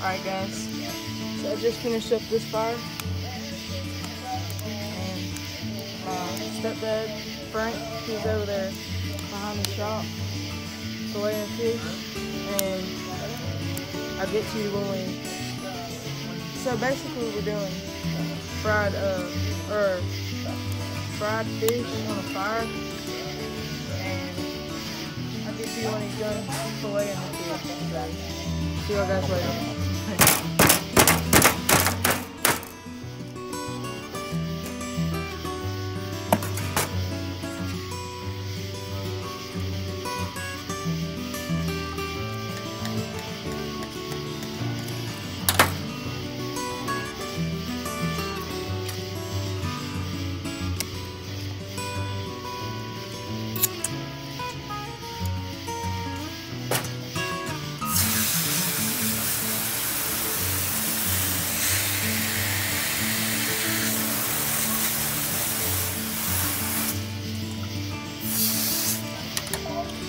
Alright guys, so I just finished up this fire. And my stepdad, Frank, he's over there behind the shop filleting fish. And I'll get to you when we... So basically we're doing fried, uh, or fried fish on a fire. And I'll get to you when he's done filleting the fish. See you guys later.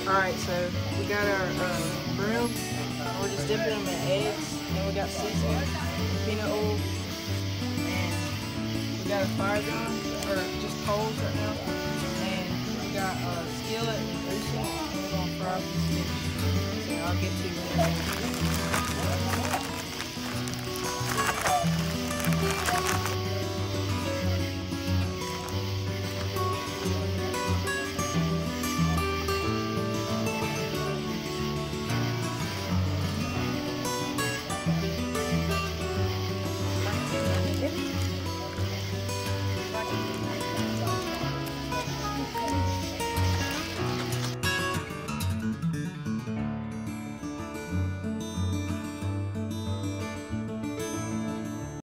Alright, so we got our uh, brim. We're just dipping them in eggs. And we got seasoning, peanut oil, and we got a fire gun, or just coals right now. And we got a skillet and and we're going to fry up this fish. So I'll get you